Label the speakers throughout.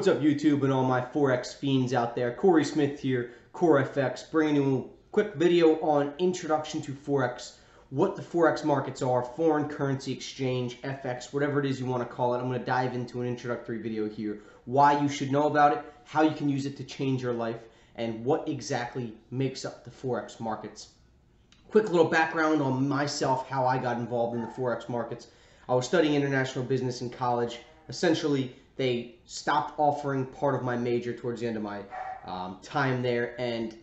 Speaker 1: What's up YouTube and all my Forex fiends out there? Corey Smith here, CoreFX, bringing you a quick video on introduction to Forex, what the Forex markets are, foreign currency exchange, FX, whatever it is you want to call it. I'm going to dive into an introductory video here, why you should know about it, how you can use it to change your life, and what exactly makes up the Forex markets. Quick little background on myself, how I got involved in the Forex markets. I was studying international business in college. Essentially, they stopped offering part of my major towards the end of my um, time there. And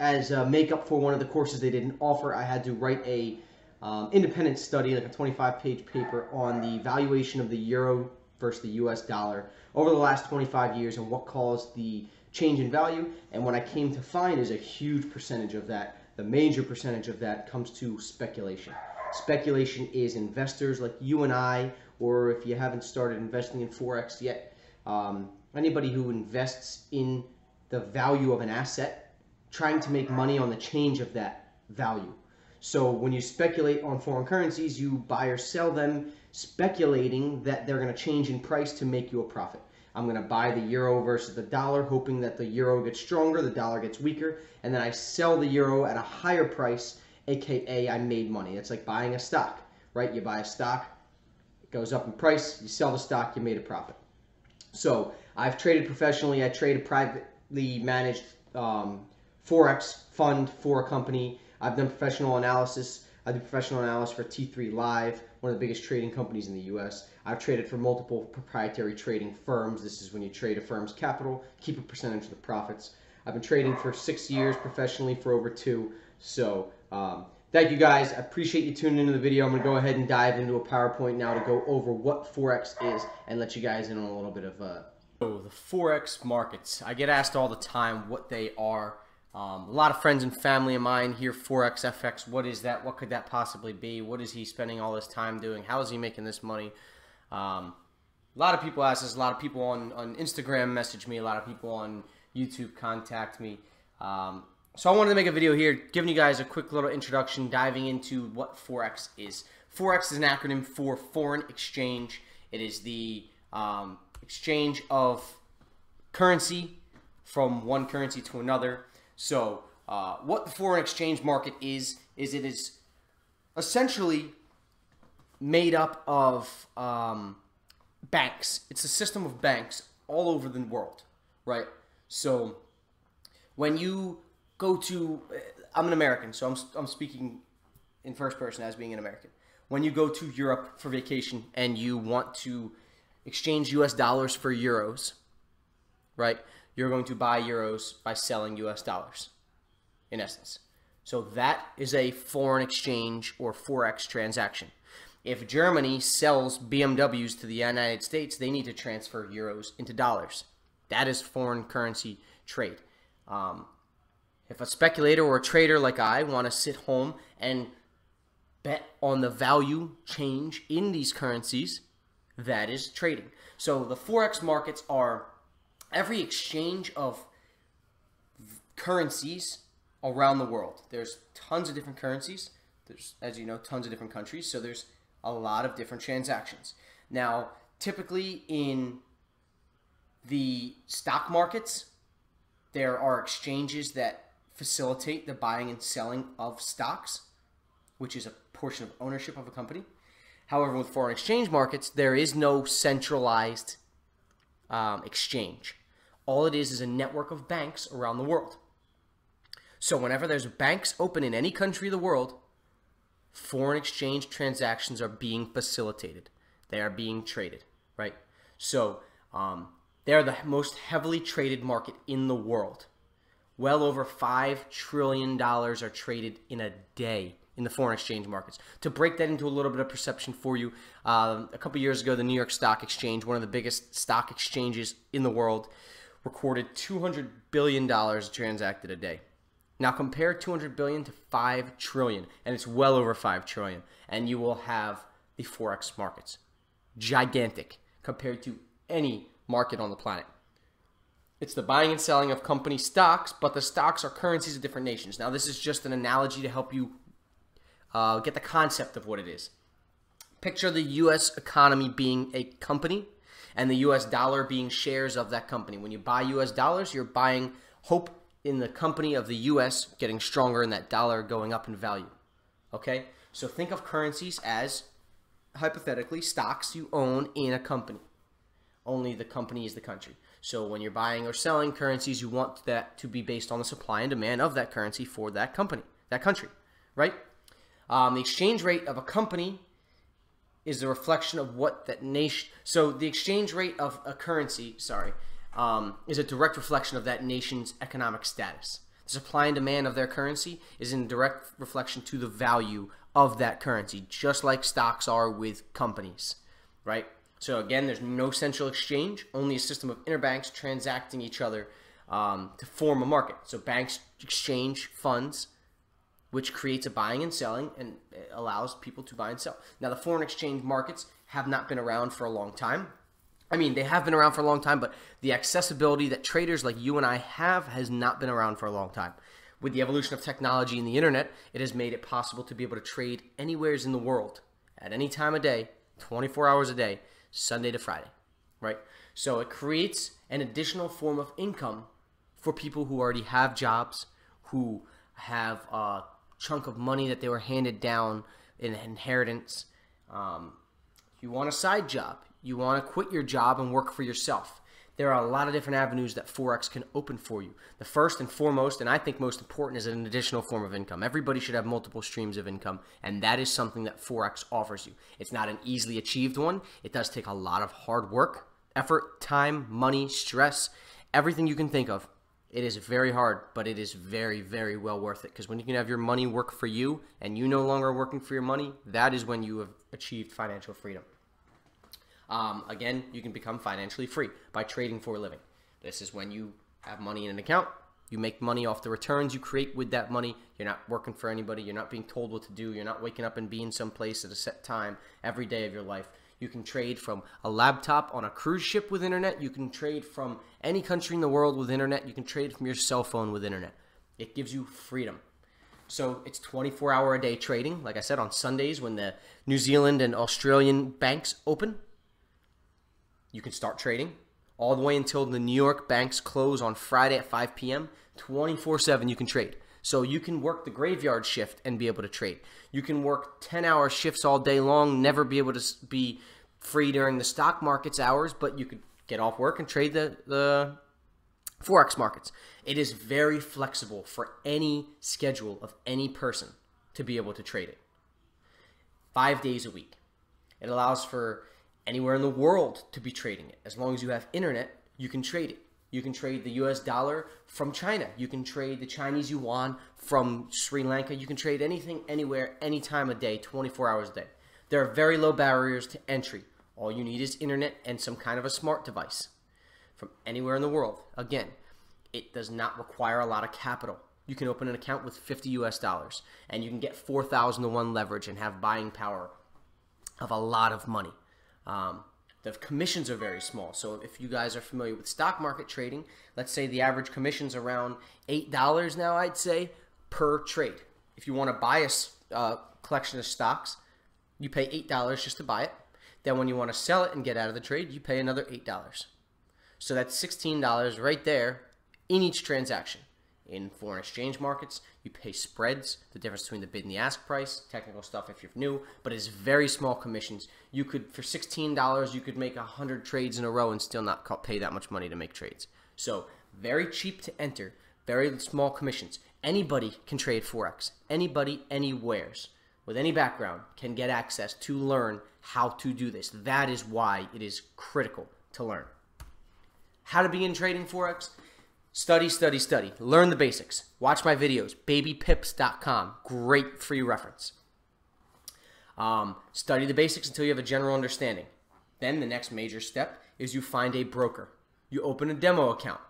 Speaker 1: as a makeup for one of the courses they didn't offer, I had to write a um, independent study, like a 25-page paper on the valuation of the euro versus the U.S. dollar over the last 25 years and what caused the change in value. And what I came to find is a huge percentage of that, the major percentage of that comes to speculation. Speculation is investors like you and I or if you haven't started investing in Forex yet, um, anybody who invests in the value of an asset, trying to make money on the change of that value. So when you speculate on foreign currencies, you buy or sell them, speculating that they're going to change in price to make you a profit. I'm going to buy the euro versus the dollar, hoping that the euro gets stronger, the dollar gets weaker, and then I sell the euro at a higher price, aka I made money. It's like buying a stock, right? You buy a stock, goes up in price, you sell the stock, you made a profit. So I've traded professionally. I trade a privately managed um, forex fund for a company. I've done professional analysis. I do professional analysis for T3 Live, one of the biggest trading companies in the U.S. I've traded for multiple proprietary trading firms. This is when you trade a firm's capital, keep a percentage of the profits. I've been trading for six years professionally for over two. So um, Thank you guys. I appreciate you tuning into the video. I'm going to go ahead and dive into a PowerPoint now to go over what Forex is and let you guys in on a little bit of... Uh...
Speaker 2: So the Forex markets. I get asked all the time what they are. Um, a lot of friends and family of mine hear Forex, FX. What is that? What could that possibly be? What is he spending all this time doing? How is he making this money? Um, a lot of people ask this. A lot of people on, on Instagram message me. A lot of people on YouTube contact me. Um, so I wanted to make a video here giving you guys a quick little introduction diving into what Forex is. Forex is an acronym for foreign exchange. It is the um, exchange of currency from one currency to another. So uh, what the foreign exchange market is, is it is essentially made up of um, banks. It's a system of banks all over the world, right? So when you go to, I'm an American, so I'm, I'm speaking in first person as being an American. When you go to Europe for vacation and you want to exchange US dollars for euros, right? You're going to buy euros by selling US dollars, in essence. So that is a foreign exchange or Forex transaction. If Germany sells BMWs to the United States, they need to transfer euros into dollars. That is foreign currency trade. Um, if a speculator or a trader like I want to sit home and bet on the value change in these currencies, that is trading. So the Forex markets are every exchange of currencies around the world. There's tons of different currencies. There's, as you know, tons of different countries. So there's a lot of different transactions. Now, typically in the stock markets, there are exchanges that facilitate the buying and selling of stocks, which is a portion of ownership of a company. However, with foreign exchange markets, there is no centralized um, exchange. All it is is a network of banks around the world. So whenever there's banks open in any country of the world, foreign exchange transactions are being facilitated. They are being traded, right? So um, they're the most heavily traded market in the world well over $5 trillion are traded in a day in the foreign exchange markets. To break that into a little bit of perception for you, uh, a couple years ago, the New York Stock Exchange, one of the biggest stock exchanges in the world, recorded $200 billion transacted a day. Now compare 200 billion to 5 trillion, and it's well over 5 trillion, and you will have the forex markets. Gigantic compared to any market on the planet. It's the buying and selling of company stocks, but the stocks are currencies of different nations. Now, this is just an analogy to help you uh, get the concept of what it is. Picture the U.S. economy being a company, and the US dollar being shares of that company. When you buy US dollars, you're buying hope in the company of the US getting stronger and that dollar going up in value. Okay? So think of currencies as hypothetically stocks you own in a company. Only the company is the country. So when you're buying or selling currencies, you want that to be based on the supply and demand of that currency for that company, that country, right? Um, the exchange rate of a company is the reflection of what that nation. So the exchange rate of a currency, sorry, um, is a direct reflection of that nation's economic status. The supply and demand of their currency is in direct reflection to the value of that currency, just like stocks are with companies, right? So again, there's no central exchange, only a system of interbanks transacting each other um, to form a market. So banks exchange funds, which creates a buying and selling and allows people to buy and sell. Now, the foreign exchange markets have not been around for a long time. I mean, they have been around for a long time, but the accessibility that traders like you and I have has not been around for a long time. With the evolution of technology and the internet, it has made it possible to be able to trade anywheres in the world at any time of day, 24 hours a day, Sunday to Friday, right? So it creates an additional form of income for people who already have jobs, who have a chunk of money that they were handed down in inheritance. Um, you want a side job, you want to quit your job and work for yourself. There are a lot of different avenues that Forex can open for you. The first and foremost, and I think most important, is an additional form of income. Everybody should have multiple streams of income, and that is something that Forex offers you. It's not an easily achieved one, it does take a lot of hard work, effort, time, money, stress, everything you can think of. It is very hard, but it is very, very well worth it because when you can have your money work for you and you no longer working for your money, that is when you have achieved financial freedom. Um, again, you can become financially free by trading for a living. This is when you have money in an account. You make money off the returns you create with that money. You're not working for anybody. You're not being told what to do. You're not waking up and being someplace at a set time every day of your life. You can trade from a laptop on a cruise ship with internet. You can trade from any country in the world with internet. You can trade from your cell phone with internet. It gives you freedom. So it's 24 hour a day trading. Like I said, on Sundays when the New Zealand and Australian banks open, you can start trading all the way until the New York banks close on Friday at 5 p.m. 24 7 you can trade. So you can work the graveyard shift and be able to trade. You can work 10 hour shifts all day long, never be able to be free during the stock market's hours, but you could get off work and trade the, the Forex markets. It is very flexible for any schedule of any person to be able to trade it. Five days a week. It allows for anywhere in the world to be trading it. As long as you have internet, you can trade it. You can trade the US dollar from China. You can trade the Chinese yuan from Sri Lanka. You can trade anything, anywhere, any time of day, 24 hours a day. There are very low barriers to entry. All you need is internet and some kind of a smart device from anywhere in the world. Again, it does not require a lot of capital. You can open an account with 50 US dollars and you can get 4,000 to 1 leverage and have buying power of a lot of money. Um, the commissions are very small. So if you guys are familiar with stock market trading, let's say the average commission's around $8 now, I'd say, per trade. If you want to buy a uh, collection of stocks, you pay $8 just to buy it. Then when you want to sell it and get out of the trade, you pay another $8. So that's $16 right there in each transaction. In foreign exchange markets, you pay spreads, the difference between the bid and the ask price, technical stuff if you're new, but it's very small commissions. You could, for $16, you could make 100 trades in a row and still not pay that much money to make trades. So very cheap to enter, very small commissions. Anybody can trade Forex. Anybody, anywheres, with any background can get access to learn how to do this. That is why it is critical to learn. How to begin trading Forex? Study, study, study. Learn the basics. Watch my videos. Babypips.com. Great free reference. Um, study the basics until you have a general understanding. Then the next major step is you find a broker. You open a demo account.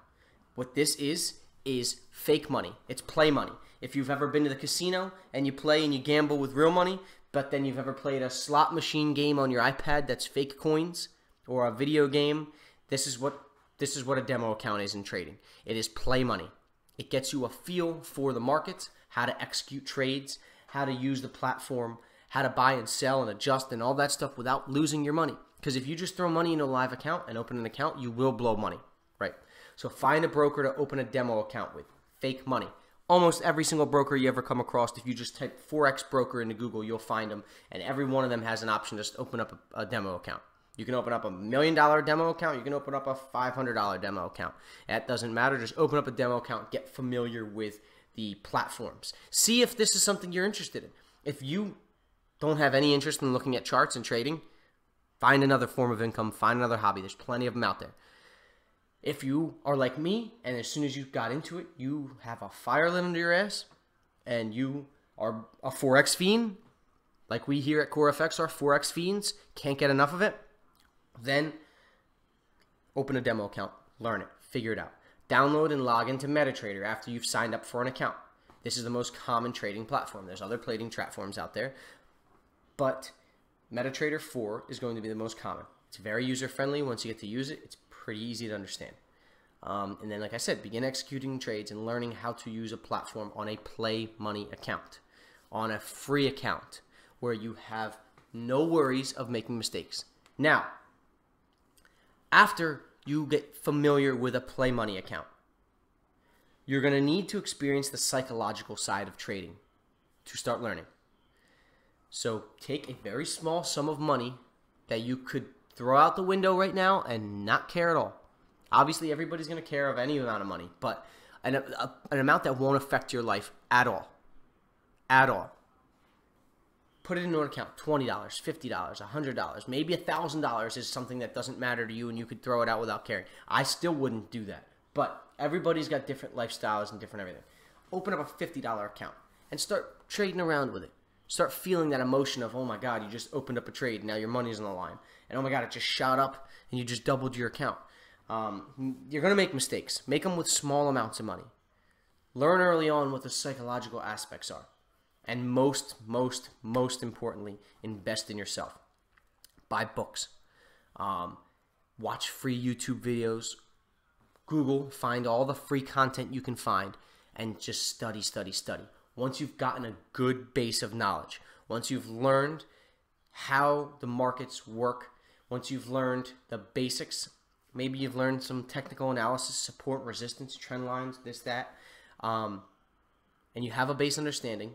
Speaker 2: What this is, is fake money. It's play money. If you've ever been to the casino and you play and you gamble with real money, but then you've ever played a slot machine game on your iPad that's fake coins or a video game, this is what this is what a demo account is in trading. It is play money. It gets you a feel for the markets, how to execute trades, how to use the platform, how to buy and sell and adjust and all that stuff without losing your money. Because if you just throw money into a live account and open an account, you will blow money, right? So find a broker to open a demo account with. Fake money. Almost every single broker you ever come across, if you just type Forex broker into Google, you'll find them. And every one of them has an option to just open up a, a demo account. You can open up a million dollar demo account. You can open up a $500 demo account. That doesn't matter. Just open up a demo account. Get familiar with the platforms. See if this is something you're interested in. If you don't have any interest in looking at charts and trading, find another form of income. Find another hobby. There's plenty of them out there. If you are like me, and as soon as you got into it, you have a fire lit under your ass, and you are a forex fiend, like we here at CoreFX are forex fiends, can't get enough of it then open a demo account, learn it, figure it out. Download and log into MetaTrader after you've signed up for an account. This is the most common trading platform. There's other trading platforms out there, but MetaTrader 4 is going to be the most common. It's very user friendly. Once you get to use it, it's pretty easy to understand. Um, and then, like I said, begin executing trades and learning how to use a platform on a play money account, on a free account where you have no worries of making mistakes. Now, after you get familiar with a play money account. You're going to need to experience the psychological side of trading to start learning. So take a very small sum of money that you could throw out the window right now and not care at all. Obviously, everybody's going to care of any amount of money, but an, a, an amount that won't affect your life at all. At all put it into an account $20 $50 $100 maybe $1000 is something that doesn't matter to you and you could throw it out without caring. I still wouldn't do that but everybody's got different lifestyles and different everything. Open up a $50 account and start trading around with it. Start feeling that emotion of oh my god you just opened up a trade. And now your money's on the line. And oh my god it just shot up and you just doubled your account. Um, you're going to make mistakes. Make them with small amounts of money. Learn early on what the psychological aspects are and most, most, most importantly, invest in yourself. Buy books. Um, watch free YouTube videos. Google, find all the free content you can find, and just study, study, study. Once you've gotten a good base of knowledge, once you've learned how the markets work, once you've learned the basics, maybe you've learned some technical analysis, support, resistance, trend lines, this, that, um, and you have a base understanding,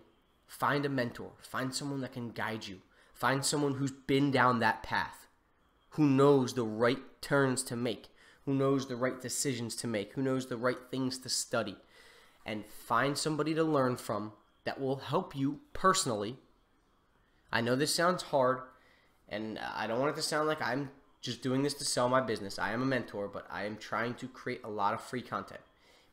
Speaker 2: Find a mentor. Find someone that can guide you. Find someone who's been down that path, who knows the right turns to make, who knows the right decisions to make, who knows the right things to study. And find somebody to learn from that will help you personally. I know this sounds hard, and I don't want it to sound like I'm just doing this to sell my business. I am a mentor, but I am trying to create a lot of free content.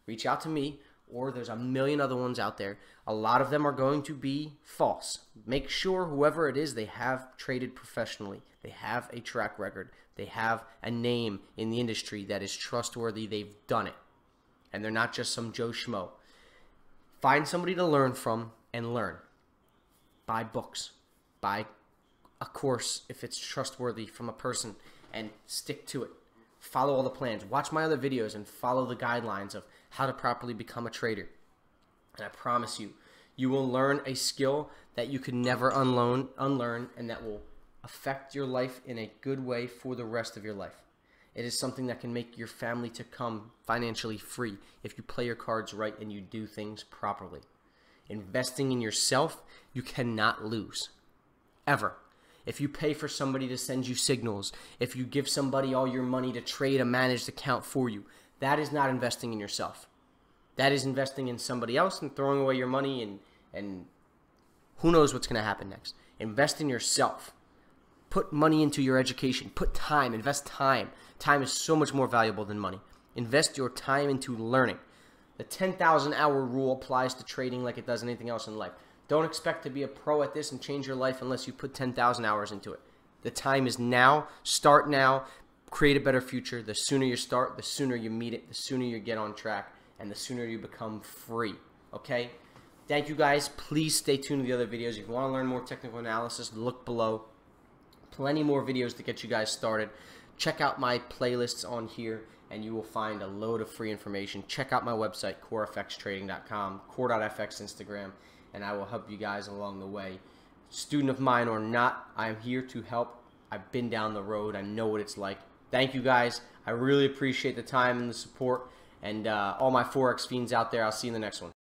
Speaker 2: Reach out to me or there's a million other ones out there. A lot of them are going to be false. Make sure whoever it is, they have traded professionally. They have a track record. They have a name in the industry that is trustworthy. They've done it. And they're not just some Joe Schmo. Find somebody to learn from and learn. Buy books. Buy a course if it's trustworthy from a person and stick to it. Follow all the plans. Watch my other videos and follow the guidelines of how to properly become a trader. And I promise you, you will learn a skill that you can never unlearn, unlearn and that will affect your life in a good way for the rest of your life. It is something that can make your family to come financially free if you play your cards right and you do things properly. Investing in yourself, you cannot lose. Ever. If you pay for somebody to send you signals, if you give somebody all your money to trade a managed account for you, that is not investing in yourself. That is investing in somebody else and throwing away your money and and who knows what's going to happen next. Invest in yourself. Put money into your education. Put time. Invest time. Time is so much more valuable than money. Invest your time into learning. The 10,000 hour rule applies to trading like it does anything else in life. Don't expect to be a pro at this and change your life unless you put 10,000 hours into it. The time is now. Start now create a better future. The sooner you start, the sooner you meet it, the sooner you get on track, and the sooner you become free. Okay? Thank you guys. Please stay tuned to the other videos. If you want to learn more technical analysis, look below. Plenty more videos to get you guys started. Check out my playlists on here and you will find a load of free information. Check out my website, corefxtrading.com, core.fx Instagram, and I will help you guys along the way. Student of mine or not, I'm here to help I've been down the road. I know what it's like. Thank you guys. I really appreciate the time and the support. And uh, all my Forex fiends out there, I'll see you in the next one.